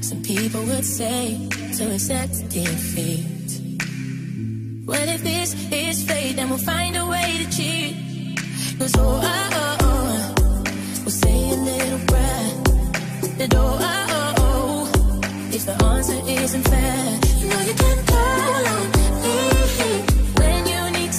Some people would say to accept defeat. Well, if this is fate, then we'll find a way to cheat. Cause oh, oh, uh, oh, uh, oh, we'll say a little prayer. That oh, uh, oh, oh, oh, if the answer isn't fair, you know you can call on me. When you need